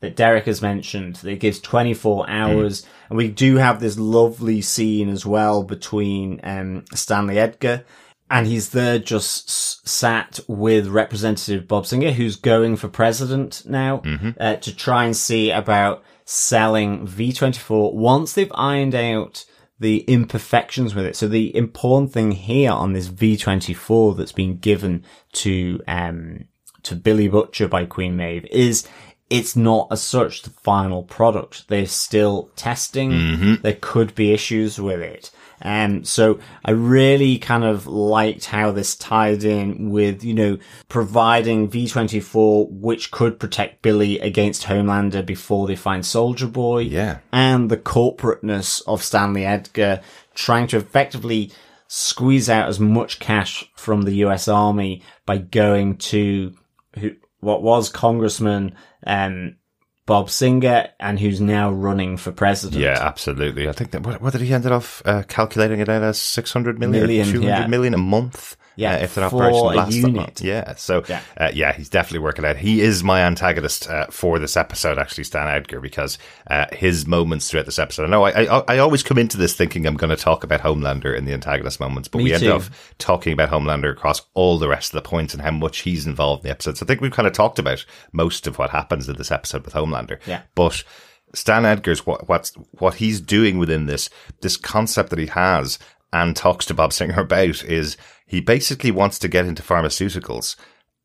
that Derek has mentioned that gives 24 Hmm. hours. And we do have this lovely scene as well between um, Stanley Edgar and he's there just s- sat with Representative Bob Singer, who's going for president now, Mm-hmm. uh, to try and see about selling V24 once they've ironed out the imperfections with it. So the important thing here on this V24 that's been given to, um, to Billy Butcher by Queen Maeve is it's not as such the final product. They're still testing. There could be issues with it. Um, so I really kind of liked how this tied in with, you know, providing V24, which could protect Billy against Homelander before they find Soldier Boy. Yeah. And the corporateness of Stanley Edgar trying to effectively squeeze out as much cash from the US Army by going to who, what was Congressman, um, Bob Singer and who's now running for president. Yeah, absolutely. I think that what, what did he ended off uh, calculating it out as six hundred million, Million, two hundred million yeah. a month. Yeah, uh, if that for operation a lasts that long. unit. Yeah, so Yeah. Uh, yeah, he's definitely working out. He is my antagonist uh, for this episode, actually, Stan Edgar, because uh, his moments throughout this episode. I know I, I I always come into this thinking I'm going to talk about Homelander in the antagonist moments, but Me we end up talking about Homelander across all the rest of the points and how much he's involved in the episode. So I think we've kind of talked about most of what happens in this episode with Homelander. Yeah. But Stan Edgar's what what's what he's doing within this this concept that he has and talks to Bob Singer *laughs* about is he basically wants to get into pharmaceuticals.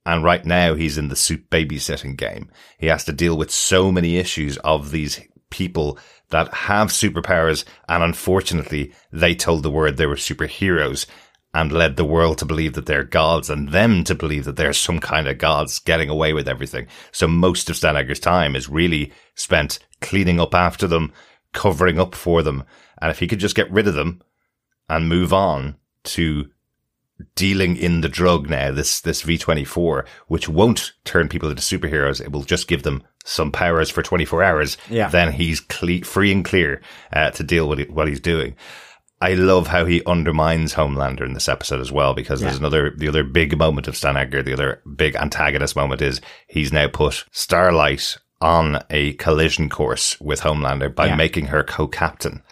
And right now he's in the supe babysitting game. He has to deal with so many issues of these people that have superpowers. And unfortunately, they told the world they were superheroes and led the world to believe that they're gods and them to believe that they're some kind of gods getting away with everything. So most of Stan Edgar's time is really spent cleaning up after them, covering up for them. And if he could just get rid of them and move on to dealing in the drug now, this, this V24, which won't turn people into superheroes. It will just give them some powers for 24 hours. Yeah. Then he's cle- free and clear, uh, to deal with what he's doing. I love how he undermines Homelander in this episode as well, because there's another, the other big moment of Stan Edgar, the other big antagonist moment is he's now put Starlight on a collision course with Homelander by Yeah. making her co-captain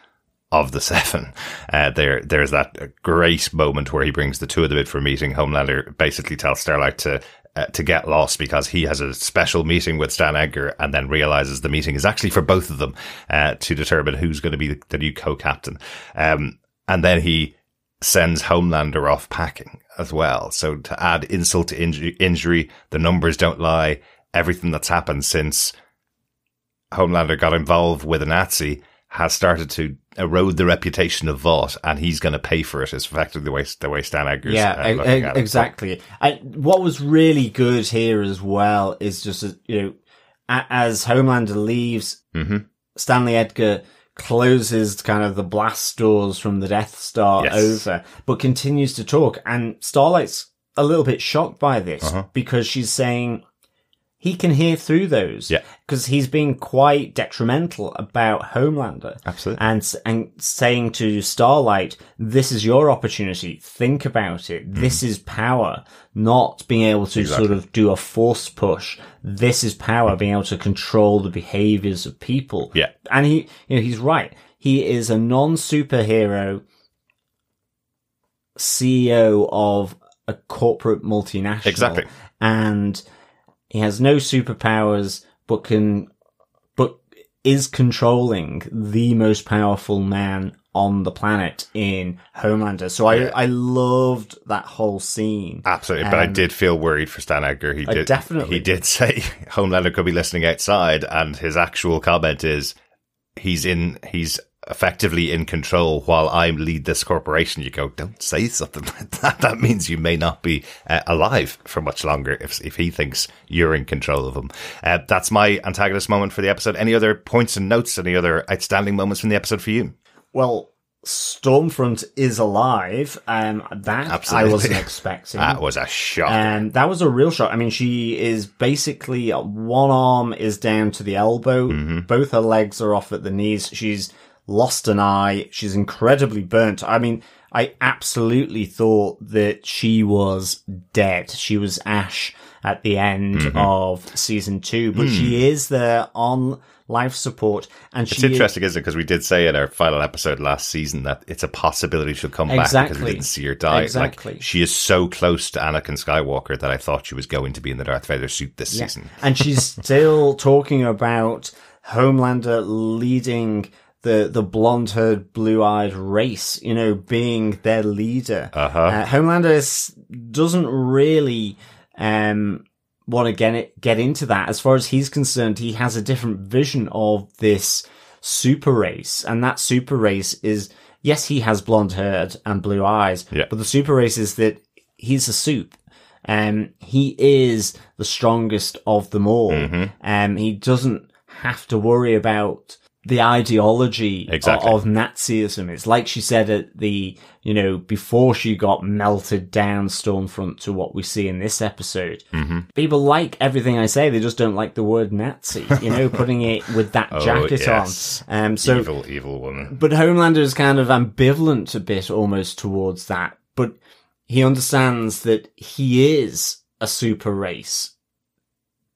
of the seven. Uh, there, there's that great moment where he brings the two of them in for a meeting. Homelander basically tells Starlight to uh, to get lost because he has a special meeting with Stan Edgar, and then realizes the meeting is actually for both of them uh, to determine who's going to be the, new co-captain. Um, and then he sends Homelander off packing as well. So to add insult to injury, the numbers don't lie. Everything that's happened since Homelander got involved with a Nazi has started to erode the reputation of Vought, and he's going to pay for it. Is effectively the way the way Stan Edgar's Yeah, uh, e- looking e- at it. exactly. I, what was really good here as well is just that, you know, as Homelander leaves, Mhm. Stanley Edgar closes kind of the blast doors from the Death Star Yes. over, but continues to talk. And Starlight's a little bit shocked by this Uh-huh. because she's saying he can hear through those. Yeah. Because he's being quite detrimental about Homelander. Absolutely. And, and saying to Starlight, this is your opportunity. Think about it. Mm-hmm. This is power, not being able to. Exactly. sort of do a force push. This is power, mm-hmm. being able to control the behaviors of people. Yeah. And he, you know, he's right. He is a non-superhero CEO of a corporate multinational. Exactly. And he has no superpowers, but can, but is controlling the most powerful man on the planet in Homelander. So I, Yeah. I loved that whole scene. Absolutely, but I Um, did feel worried for Stan Edgar. He I did definitely- He did say *laughs* Homelander could be listening outside, and his actual comment is he's in. He's effectively in control while I lead this corporation. You go, don't say something *laughs* like that. That means you may not be uh, alive for much longer if if he thinks you're in control of him. Uh, that's my antagonist moment for the episode. Any other points and notes? Any other outstanding moments from the episode for you? Well, Stormfront is alive. Um, that Absolutely. I wasn't *laughs* expecting. That was a shock. And that was a real shock. I mean, she is basically one arm is down to the elbow. Mm-hmm. Both her legs are off at the knees. She's lost an eye. She's incredibly burnt. I mean, I absolutely thought that she was dead. She was Ash at the end Mm-hmm. of season two, but she is there on life support and Hmm. It's interesting, isn't it? Because we did say in our final episode last season that it's a possibility she'll come back because we didn't see her die. Exactly. Like she is so close to Anakin Skywalker that I thought she was going to be in the Darth Vader suit this Yeah. season. And she's *laughs* still talking about Homelander leading the, the blonde haired, blue eyed race, you know, being their leader. Uh-huh. Uh, Homelander is, doesn't really, um, want to get it, get into that. As far as he's concerned, he has a different vision of this super race. And that super race is, yes, he has blonde hair and blue eyes, Yeah. but the super race is that he's a supe. Um, he is the strongest of them all. Mm-hmm. Um, he doesn't have to worry about the ideology Exactly. of Nazism. It's like she said at the, you know, before she got melted down Stormfront to what we see in this episode. Mm-hmm. People like everything I say. They just don't like the word Nazi, you know, *laughs* putting it with that Oh, jacket yes. on. Um, so evil, evil woman. but Homelander is kind of ambivalent a bit almost towards that. But he understands that he is a super race.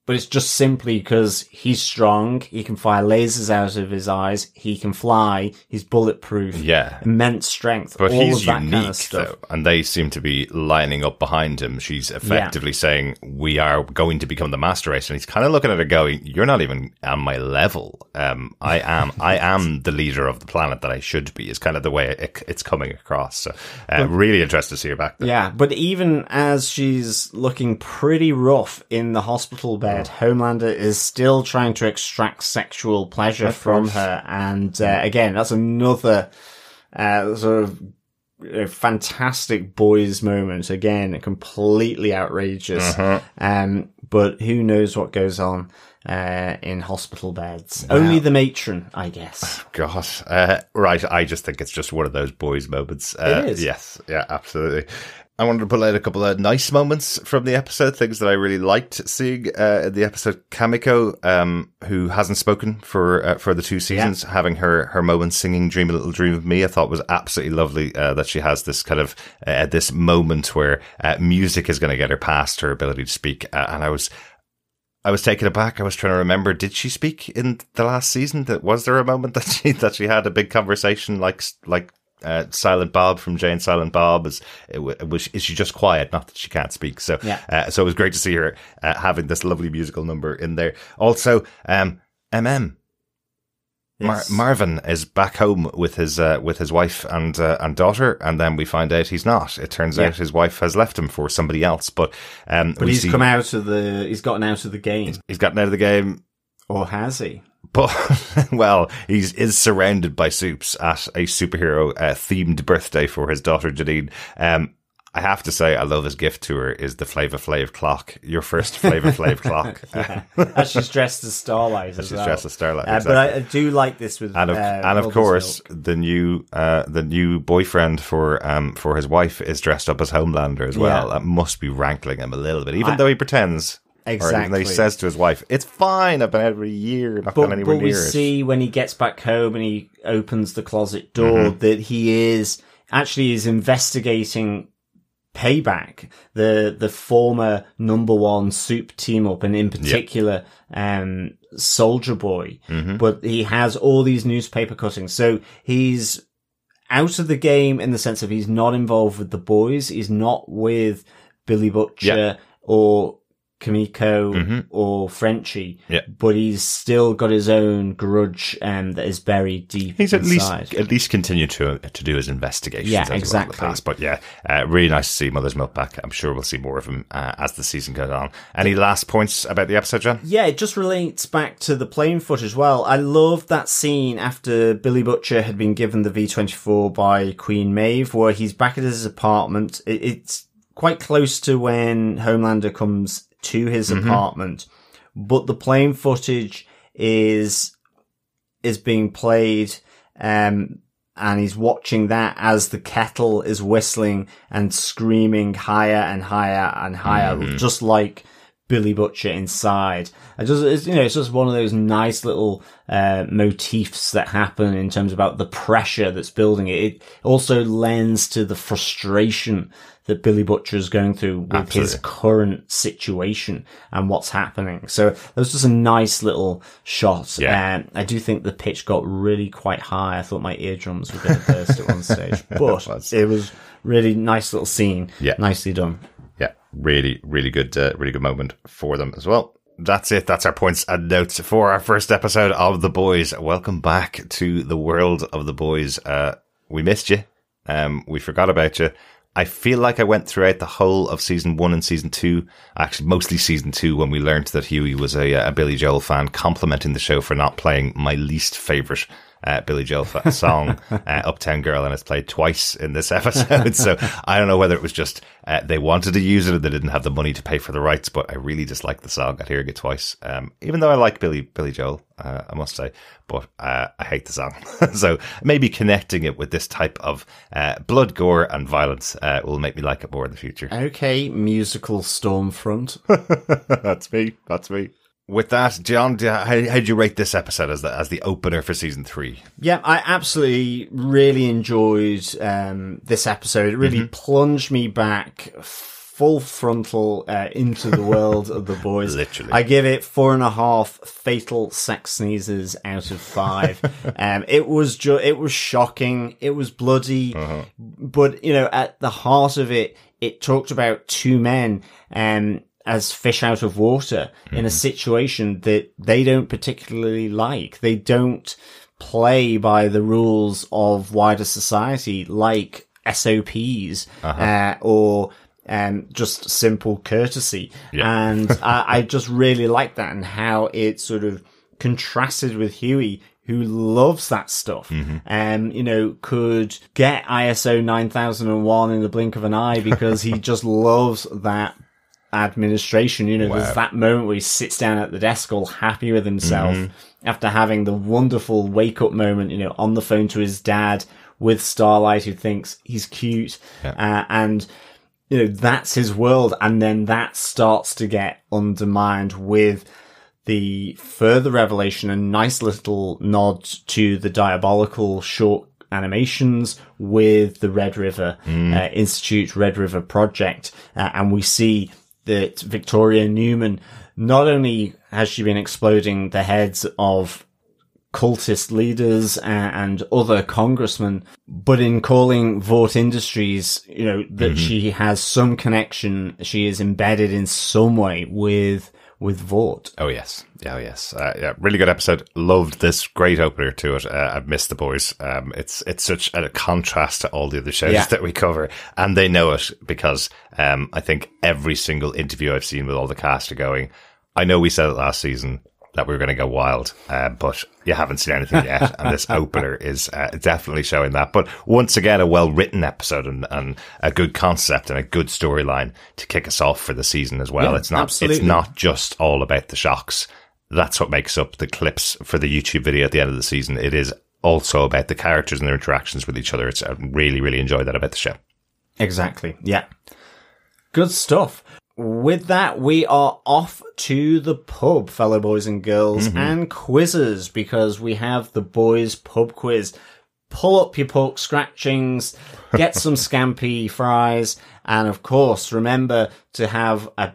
But it's just simply because he's strong, he can fire lasers out of his eyes, he can fly, he's bulletproof, Yeah. immense strength, But all he's of that unique, kind of stuff. though, and they seem to be lining up behind him. She's effectively saying, "We are going to become the master race," and he's kind of looking at her, going, "You're not even on my level. Um, I am, I *laughs* am the leader of the planet that I should be." Is kind of the way it, it's coming across. So, uh, really interested to see her back there. Yeah, but even as she's looking pretty rough in the hospital bed, Homelander is still trying to extract sexual pleasure from her. And uh, again, that's another uh, sort of uh, fantastic boys moment. Again, completely outrageous. Um, but who knows what goes on uh, in hospital beds? Only the matron, I guess. *sighs* God, uh, right. I just think it's just one of those boys moments. Uh, It is. Yes, yeah, absolutely. I wanted to pull out a couple of nice moments from the episode, things that I really liked seeing uh, in the episode. Kimiko, um, who hasn't spoken for uh, for the two seasons, having her her moment singing "Dream a Little Dream of Me," I thought was absolutely lovely. Uh, that she has this kind of uh, this moment where uh, music is going to get her past her ability to speak, uh, and I was I was taken aback. I was trying to remember. Did she speak in the last season? That was there a moment *laughs* that she that she had a big conversation like like uh, Silent Bob from Jay and Silent Bob? Is was is she just quiet? Not that she can't speak. So Yeah. uh, so it was great to see her uh, having this lovely musical number in there. Also, um, MM. Mar- Marvin is back home with his uh, with his wife and uh, and daughter, and then we find out he's not. It turns Yeah. out his wife has left him for somebody else. But um, But he's see come out of the, he's gotten out of the game. he's gotten out of the game. Or has he? But *laughs* well, he is surrounded by supes at a superhero uh, themed birthday for his daughter Janine. Um, I have to say, I love his gift to her is the Flavor Flav clock. Your first Flavor Flav clock. *laughs* As she's dressed as Starlight as She's well. dressed as Starlight, Uh, exactly. But I, I do like this with and of, uh, and of course, Milk. the new uh, the new boyfriend for um for his wife is dressed up as Homelander as well. Yeah. That must be rankling him a little bit, even I- though he pretends. Or even though Exactly. he says to his wife, "It's fine. I've been a year. Not But, gone anywhere but we near it." see when he gets back home and he opens the closet door Mm-hmm. that he is actually is investigating payback the the former number one supe team up and in particular um soldier boy Mm-hmm. but he has all these newspaper cuttings so he's out of the game in the sense of he's not involved with the boys he's not with billy butcher Yeah. or Kimiko Mhm. or Frenchie, Yeah. but he's still got his own grudge um, that is buried deep He's at inside. least at least continue to to do his investigations. Yeah, as well exactly. past. But yeah, uh, really nice to see Mother's Milk back. I'm sure we'll see more of him uh, as the season goes on. Any last points about the episode, John? Yeah, it just relates back to the plane footage as well. I loved that scene after Billy Butcher had been given the V24 by Queen Maeve, where he's back at his apartment. It, it's quite close to when Homelander comes to his apartment, but the plane footage is is being played, um, and he's watching that as the kettle is whistling and screaming higher and higher and higher, just like Billy Butcher inside. I just, it's, you know, it's just one of those nice little uh, motifs that happen in terms about the pressure that's building it. It also lends to the frustration that Billy Butcher is going through with his current situation and what's happening. So that was just a nice little shot. Yeah. Um, I do think the pitch got really quite high. I thought my eardrums were going to burst at one stage, *laughs* but was. it was really nice little scene. Yeah. Nicely done. Yeah, really, really good, uh, really good moment for them as well. That's it. That's our points and notes for our first episode of The Boys. Welcome back to the world of The Boys. Uh, we missed you. Um, we forgot about you. I feel like I went throughout the whole of season one and season two, actually mostly season two, when we learned that Hughie was a, uh, a Billy Joel fan, complimenting the show for not playing my least favorite uh, Billy Joel *laughs* song, uh, Uptown Girl, and it's played twice in this *laughs* episode. so I don't know whether it was just uh, they wanted to use it or they didn't have the money to pay for the rights, but I really dislike the song. I'd hearing it twice, um, even though I like Billy Billy Joel, uh, I must say, but uh, I hate the song. *laughs* so maybe connecting it with this type of uh, blood, gore, and violence uh, will make me like it more in the future. Okay, musical Stormfront. That's me. That's me. With that, John, how how do you rate this episode as the as the opener for season three? Yeah, I absolutely really enjoyed um, this episode. It really plunged me back full frontal uh, into the world of the *laughs* boys. Literally. I give it four and a half fatal sex sneezes out of five. *laughs* um, it was ju- it was shocking. It was bloody, but you know, at the heart of it, it talked about two men. Um, as fish out of water in a situation that they don't particularly like. They don't play by the rules of wider society like SOPs uh, or um, just simple courtesy. Yeah. And *laughs* I, I just really like that and how it sort of contrasted with Hughie. Who loves that stuff and, you know, could get ISO 9001 in the blink of an eye because he *laughs* just loves that administration. You know, Wow. there's that moment where he sits down at the desk all happy with himself Mm-hmm. after having the wonderful wake up moment, you know, on the phone to his dad with Starlight who thinks he's cute. Uh, and, you know, that's his world. And then that starts to get undermined with the further revelation, a nice little nod to the diabolical short animations with the Red River uh, Institute, Red River Project. Uh, and we see that Victoria Neuman, not only has she been exploding the heads of cultist leaders and other congressmen, but in calling Vought Industries, you know, that mm-hmm. she has some connection, she is embedded in some way with, with Vought. Oh yes, oh, yes, uh, yeah, really good episode. Loved this great opener to it. Uh, I've missed the boys. Um, it's it's such a contrast to all the other shows Yeah. *laughs* that we cover, and they know it because um, I think every single interview I've seen with all the cast are going. I know we said it last season that we were going to go wild, uh, but you haven't seen anything yet, and this *laughs* opener is uh, definitely showing that. But once again, a well written episode and, and a good concept and a good storyline to kick us off for the season as well. Yeah, it's not absolutely. it's not just all about the shocks. That's what makes up the clips for the YouTube video at the end of the season. It is also about the characters and their interactions with each other. It's I really, really enjoy that about the show. Exactly. Yeah. Good stuff. With that, we are off to the pub, fellow boys and girls, and quizzes because we have the boys pub quiz. Pull up your pork scratchings, get *laughs* some scampi fries, and of course, remember to have a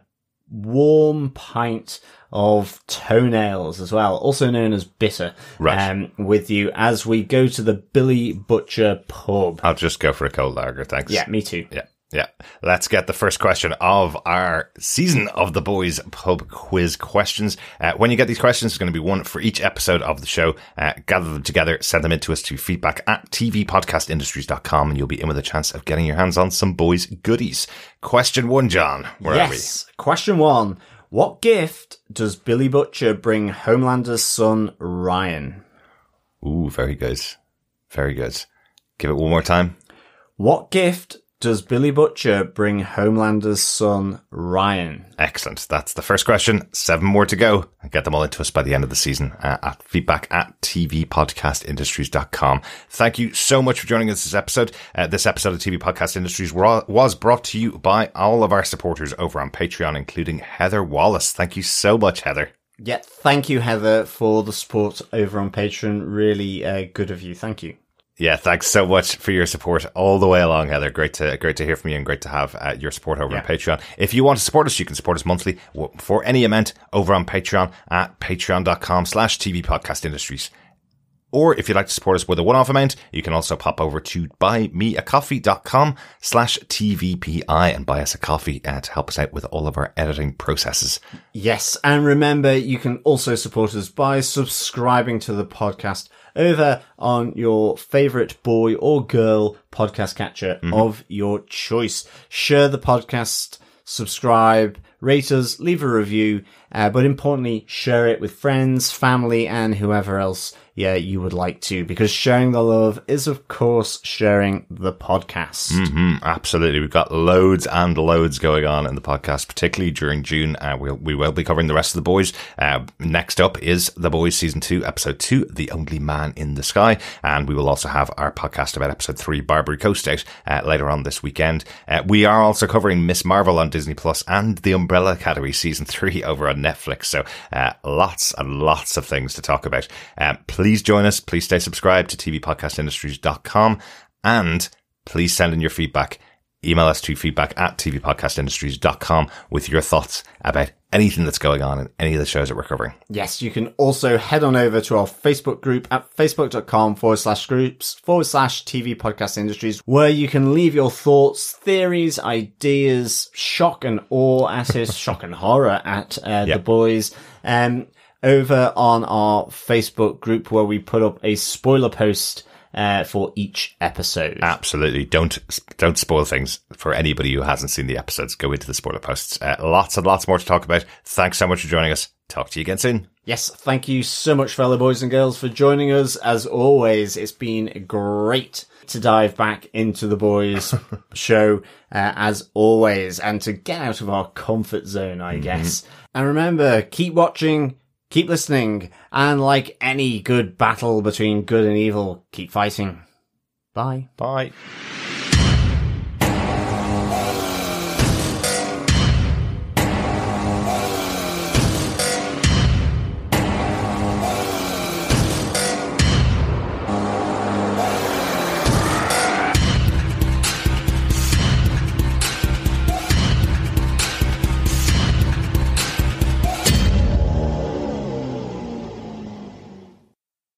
warm pint of toenails as well, also known as bitter, Right. um, with you as we go to the Billy Butcher pub. I'll just go for a cold lager, thanks. Yeah, me too. Yeah. Yeah. Let's get the first question of our season of the boys pub quiz questions. Uh, when you get these questions, there's going to be one for each episode of the show. Uh, gather them together, send them in to us to feedback at tvpodcastindustries.com and you'll be in with a chance of getting your hands on some boys goodies. Question one, John. Where yes. Question one. What gift does Billy Butcher bring Homelander's son Ryan? Ooh, very good. Very good. Give it one more time. What gift does Billy Butcher bring Homelander's son Ryan? Excellent. That's the first question. Seven more to go. Get them all into us by the end of the season uh, at feedback at tvpodcastindustries.com. Thank you so much for joining us this episode. Uh, this episode of TV Podcast Industries wa- was brought to you by all of our supporters over on Patreon, including Heather Wallace. Thank you so much, Heather. Yeah, thank you, Heather, for the support over on Patreon. Really uh, good of you. Thank you. Yeah, thanks so much for your support all the way along, Heather. Great to great to hear from you, and great to have uh, your support over on Patreon. If you want to support us, you can support us monthly for any amount over on Patreon at patreon.com slash TV Podcast Industries. Or if you'd like to support us with a one-off amount, you can also pop over to buymeacoffee.com slash TVPI and buy us a coffee uh, to help us out with all of our editing processes. Yes, and remember, you can also support us by subscribing to the podcast over on your favorite boy or girl podcast catcher of your choice. Share the podcast, subscribe, rate us, leave a review, uh, but importantly, share it with friends, family, and whoever else yeah, you would like to, because sharing the love is, of course, sharing the podcast. Mm, absolutely. We've got loads and loads going on in the podcast, particularly during June. Uh, we'll, we will be covering the rest of the boys. Uh, next up is The Boys Season 2, Episode 2, The Only Man in the Sky. And we will also have our podcast about Episode 3, Barbary Coast out uh, later on this weekend. Uh, we are also covering Miss Marvel on Disney Plus and The Umbrella Academy Season 3 *laughs* over on Netflix. So uh, lots and lots of things to talk about. Um, please join us. Please stay subscribed to tvpodcastindustries.com and please send in your feedback. Email us to feedback at tvpodcastindustries.com with your thoughts about anything that's going on in any of the shows that we're covering. Yes, you can also head on over to our Facebook group at facebook.com forward slash groups forward slash TV podcast industries, where you can leave your thoughts, theories, ideas, shock and awe at us, *laughs* shock and horror at uh, the boys. Um, over on our Facebook group where we put up a spoiler post uh, for each episode. Absolutely. Don't don't spoil things for anybody who hasn't seen the episodes. Go into the spoiler posts. Uh, lots and lots more to talk about. Thanks so much for joining us. Talk to you again soon. Yes, thank you so much, fellow boys and girls, for joining us. As always, it's been great to dive back into the boys *laughs* show, uh, as always, and to get out of our comfort zone, I guess. And remember, keep watching, keep listening, and like any good battle between good and evil, keep fighting. Bye. Bye.